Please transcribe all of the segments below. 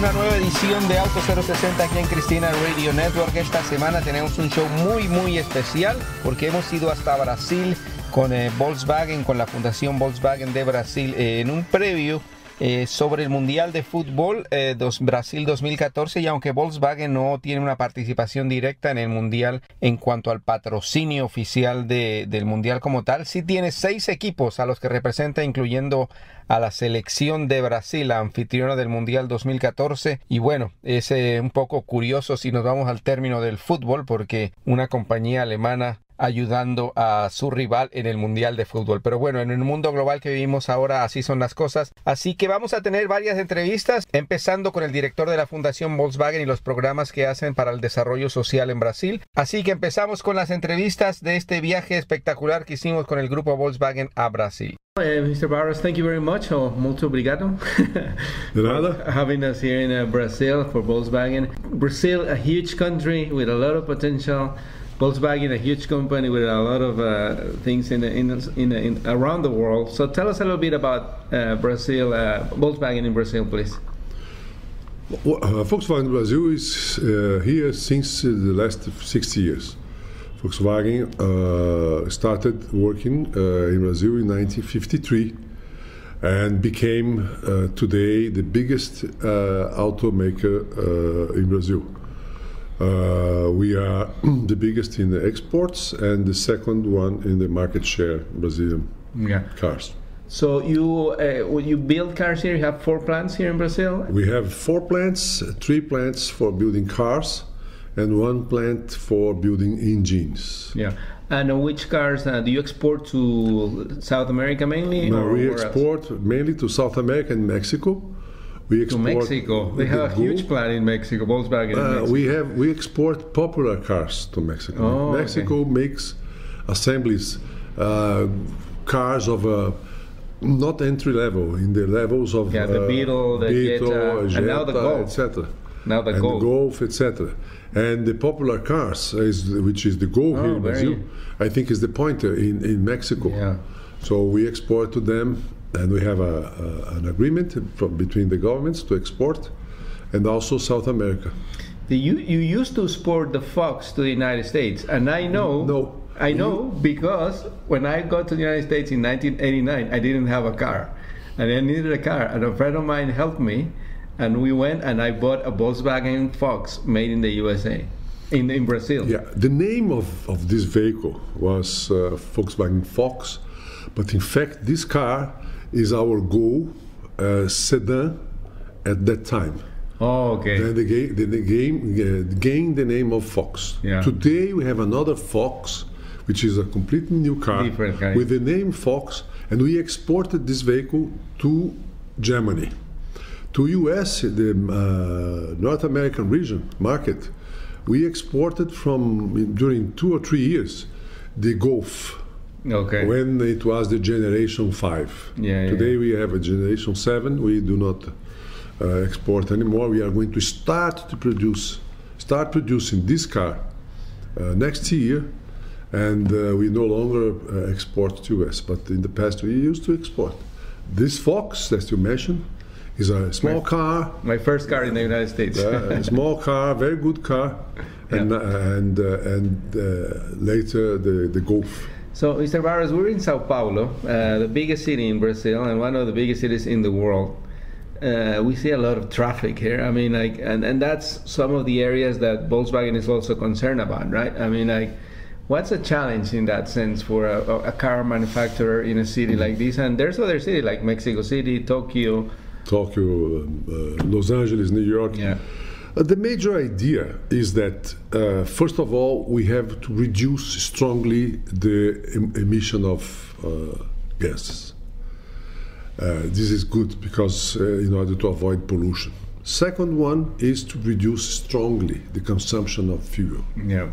Una nueva edición de Auto 060 aquí en Cristina Radio Network. Esta semana tenemos un show muy muy especial porque hemos ido hasta Brasil con eh, Volkswagen, con la Fundación Volkswagen de Brasil eh, en un previo eh, sobre el Mundial de Fútbol eh, Brasil 2014 y aunque Volkswagen no tiene una participación directa en el Mundial en cuanto al patrocinio oficial de, del Mundial como tal, sí tiene seis equipos a los que representa incluyendo a la selección de Brasil, la anfitriona del Mundial 2014 y bueno, es eh, un poco curioso si nos vamos al término del fútbol porque una compañía alemana ayudando a su rival en el Mundial de Fútbol. Pero bueno, en el mundo global que vivimos ahora así son las cosas. Así que vamos a tener varias entrevistas, empezando con el director de la Fundación Volkswagen y los programas que hacen para el desarrollo social en Brasil. Así que empezamos con las entrevistas de este viaje espectacular que hicimos con el grupo Volkswagen a Brasil. Uh, Mr. Barros, thank you very much. Oh, muito obrigado. De nada. having us here in uh, Brazil for Volkswagen. Brazil, a huge country with a lot of potential. Volkswagen, a huge company with a lot of uh, things in, in, in, in, around the world. So tell us a little bit about uh, Brazil, uh, Volkswagen in Brazil, please. Well, uh, Volkswagen Brazil is uh, here since the last 60 years. Volkswagen uh, started working in Brazil in 1953 and became today the biggest automaker in Brazil. Uh, we are the biggest in the exports and the second one in the market share Brazilian Yeah. cars. So you uh, you build cars here. You have four plants here in Brazil. We have four plants, three plants for building cars, and one plant for building engines. Yeah. And which cars uh, do you export to South America mainly? Now or we where else? export mainly to South America and Mexico. We to Mexico. They have a huge plant in Mexico, Volkswagen. in Uh, Mexico. we have we export popular cars to Mexico. Oh, okay. Mexico makes assemblies uh, cars of uh, not entry level in the levels of Yeah, the uh, Beetle, the Jetta, and now the Golf. etc. Now the and Golf. the Golf, etc. And the popular cars, is, which is the Gol Oh, here in Brazil, I think is the pointer in, in Mexico. Yeah. So we export to them, and we have a, a, an agreement from, between the governments to export, and also South America. The, you you used to export the Fox to the United States, and I know. No. I know because when I got to the United States in 1989, I didn't have a car, and I needed a car, and a friend of mine helped me, and we went and I bought a Volkswagen Fox made in the USA, in in Brazil. Yeah, the name of, of this vehicle was uh, Volkswagen Fox, but in fact, this car is our Gol uh, sedan at that time. Oh, okay. Then the game, the, the game uh, gained the name of Fox. Yeah. Today we have another Fox, which is a completely new car Different with the name Fox, and we exported this vehicle to Germany, to US, the uh, North American region market. We exported from during two or three years the Golf okay. when it was the generation 5 Yeah, yeah, today we have a generation 7 we do not uh, export anymore. We are going to start to produce start producing this car uh, next year. And uh, we no longer uh, export to us but in the past we used to export. This fox as you mentioned is a small car. My first car in the United States. uh, a small car, very good car, and uh, and uh, and uh, later the the Golf. So, Mr. Barros, we're in Sao Paulo, uh, the biggest city in Brazil and one of the biggest cities in the world. Uh, we see a lot of traffic here. I mean, like, and, and that's some of the areas that Volkswagen is also concerned about, right? I mean, like, what's a challenge in that sense for a, a car manufacturer in a city like this? And there's other cities like Mexico City, Tokyo. Tokyo, uh, Los Angeles, New York. Yeah. Uh, the major idea is that, uh, first of all, we have to reduce strongly the em- emission of uh, gases. Uh, this is good because uh, in order to avoid pollution. Second one is to reduce strongly the consumption of fuel. Yeah.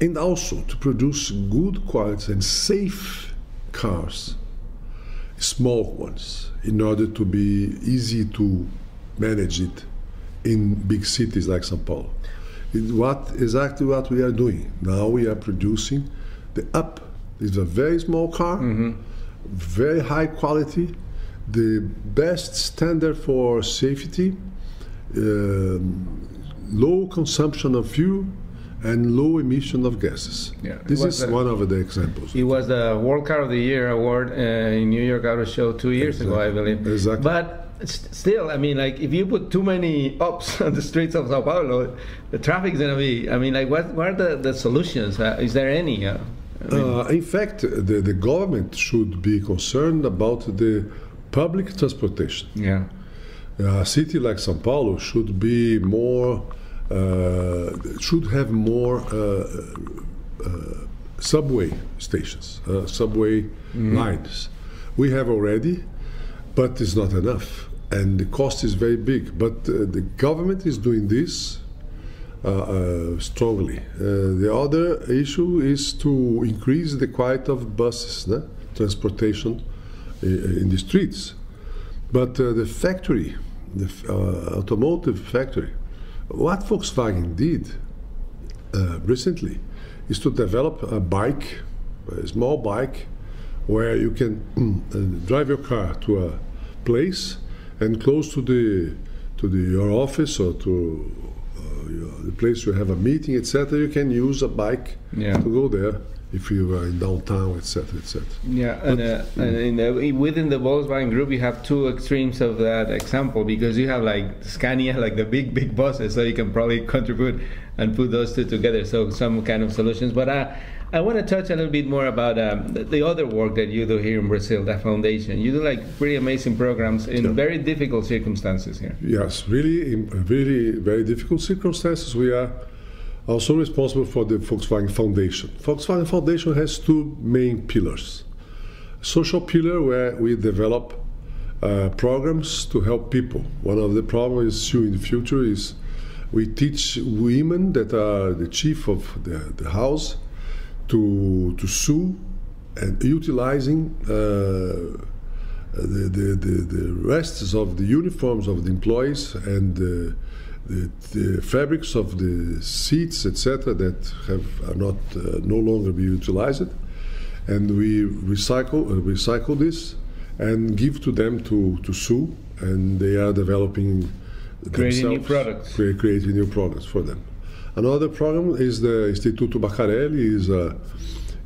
and also to produce good quality and safe cars, small ones, in order to be easy to manage it in big cities like São Paulo. It's what exactly what we are doing now. We are producing the up. It's a very small car, very high quality, the best standard for safety, um, low consumption of fuel, and low emission of gases. Yeah. This is one of the examples. It was the World Car of the Year award uh, in New York Auto Show two years ago, I believe. Exactly. But still, I mean, like if you put too many ups on the streets of Sao Paulo, the traffic's gonna be. I mean, like what, what are the, the solutions? Uh, is there any? Uh, I mean, Uh, in fact, the, the government should be concerned about the public transportation. yeah. A city like São Paulo should be more, uh, should have more uh, uh, subway stations, uh, subway lines. We have already, but it's not enough, and the cost is very big. But uh, the government is doing this uh, uh, strongly. Uh, the other issue is to increase the quality of buses, no? transportation in the streets. But uh, the factory, the uh, automotive factory, what Volkswagen did uh, recently is to develop a bike, a small bike, where you can uh, drive your car to a place and close to the to the, your office or to uh, your, the place you have a meeting, etc. You can use a bike Yeah. to go there if you are in downtown, etc., etc. Yeah, and, uh, and in the, within the Volkswagen Group, you have two extremes of that example because you have like Scania, like the big, big buses, so you can probably contribute and put those two together. So some kind of solutions. But uh, I want to touch a little bit more about um, the, the other work that you do here in Brazil, that foundation. You do like pretty amazing programs in Yeah. very difficult circumstances here. Yes, really, in really very difficult circumstances. We are also responsible for the Volkswagen Foundation. Volkswagen Foundation has two main pillars. Social pillar where we develop uh, programs to help people. One of the problems is in the future is we teach women that are the chief of the, the house to to sue and utilizing uh, the, the, the, the rests of the uniforms of the employees and the, the, the fabrics of the seats, etc., that have are not uh, no longer be utilized, and we recycle uh, recycle this and give to them to, to sue, and they are developing Creating new products. crea- creating new products for them. Another program is the Instituto Baccarelli is a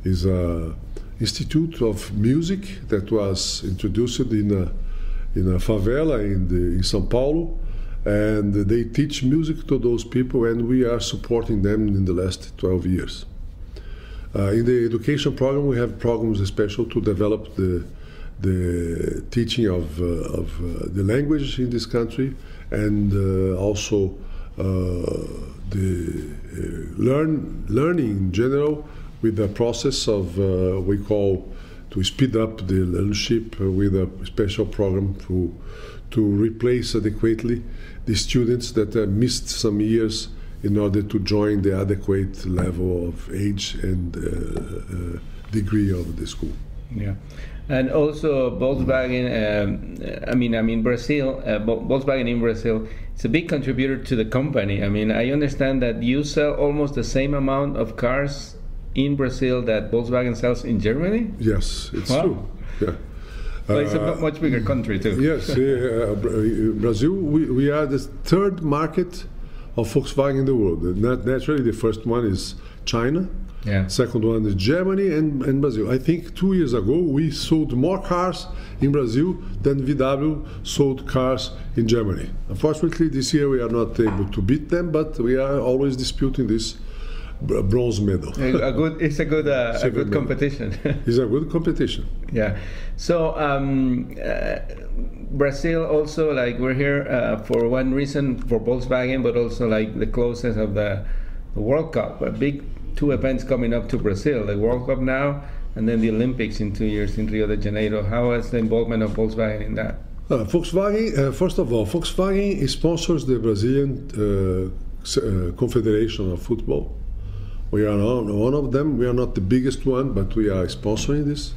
is a institute of music that was introduced in a in a favela in the in São Paulo, and they teach music to those people, and we are supporting them in the last 12 years. Uh, in the education program, we have programs special to develop the the teaching of, uh, of uh, the language in this country and uh, also the uh, learn learning in general with the process of uh, we call to speed up the learnership uh, with a special program to to replace adequately the students that uh, missed some years in order to join the adequate level of age and uh, uh, degree of the school. Yeah, and also Volkswagen. Um, I mean, I mean Brazil. Uh, Volkswagen in Brazil. It's a big contributor to the company. I mean, I understand that you sell almost the same amount of cars in Brazil that Volkswagen sells in Germany. Yes, it's Wow. true. Yeah. So it's a Uh, much bigger country too. Yes, uh, Brazil, we, we are the third market of Volkswagen in the world. Nat- Naturally, the first one is China. Yeah. Second one is Germany and, and Brazil. I think two years ago we sold more cars in Brazil than VW sold cars in Germany. Unfortunately, this year we are not able to beat them, but we are always disputing this bronze medal. A good. It's a good. Uh, a good competition. It's a good competition. Yeah. So um, uh, Brazil also like we're here uh, for one reason for Volkswagen, but also like the closeness of the, the World Cup. A big two events coming up to Brazil: the World Cup now, and then the Olympics in two years in Rio de Janeiro. How is the involvement of Volkswagen in that? Uh, Volkswagen, uh, first of all, Volkswagen sponsors the Brazilian uh, uh, Confederation of Football. We are on, one of them. We are not the biggest one, but we are sponsoring this.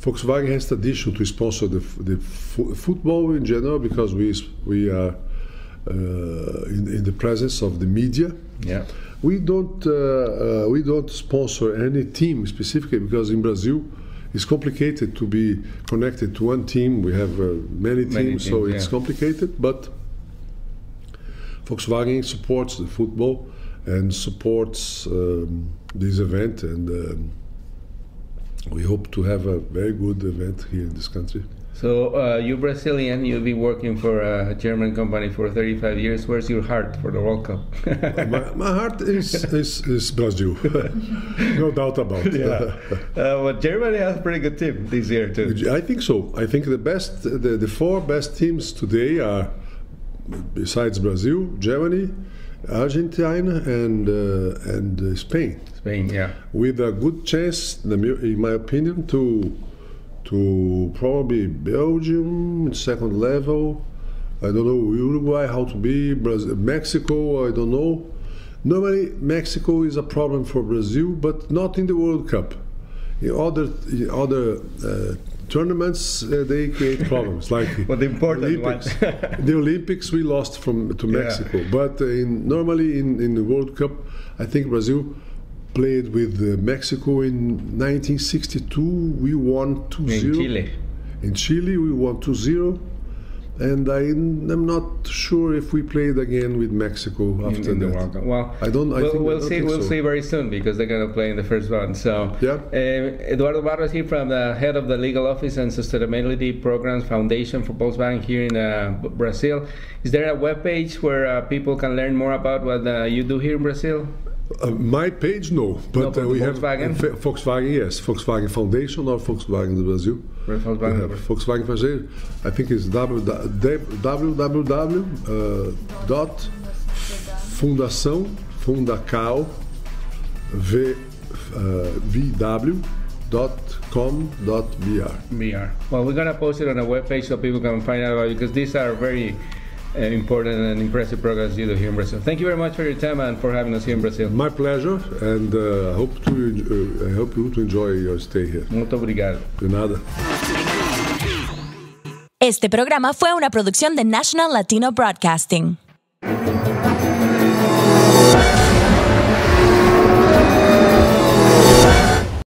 Volkswagen has tradition to sponsor the, the fo- football in general because we we are uh, in, in the presence of the media. Yeah. We don't uh, uh, we don't sponsor any team specifically because in Brazil it's complicated to be connected to one team. We have uh, many teams, Many so teams, it's complicated. But Volkswagen supports the football and supports um, this event, and um, we hope to have a very good event here in this country. So uh, you're Brazilian. You've been working for a German company for 35 years. Where's your heart for the World Cup? my, my heart is, is, is Brazil, no doubt about it. uh, but Germany has a pretty good team this year too. I think so. I think the best, the, the four best teams today are, besides Brazil, Germany, Argentina, and uh, and uh, Spain, Spain, yeah. with a good chance, in my- in my opinion, to to probably Belgium second level. I don't know Uruguay how to be Brazil, Mexico. I don't know. Normally, Mexico is a problem for Brazil, but not in the World Cup. In other in other uh, tournaments, uh, they create problems. Like But the important Olympics. the Olympics, we lost from to Yeah. Mexico, but in, normally in, in the World Cup, I think Brazil played with uh, Mexico in 1962. We won 2-0. In Chile. In Chile, we won 2-0. And I, am not sure if we played again with Mexico after in the that. World Cup. Well, I don't- I we'll, think- we'll don't see. We'll so. see very soon because they're going to play in the first round. So, Yeah. Uh, Eduardo Barros here from the head of the Legal Office and Sustainability Programs Foundation for Volkswagen here in uh, Brazil. Is there a web page where uh, people can learn more about what uh, you do here in Brazil? Uh, my page, no, but but uh, we have uh, Volkswagen, yes, Volkswagen Foundation or Volkswagen do Brasil. Volkswagen- Volkswagen. I think it's www uh, fundacal v, vw dot com dot br. VR. Well, we're gonna post it on a webpage so people can find out about it because these are very uh, important and impressive progress you do here in Brazil. Thank you very much for your time and for having us here in Brazil. My pleasure, and uh, I hope to uh, I hope you to enjoy your stay here. Muito obrigado. De nada. Este programa fue una producción de National Latino Broadcasting.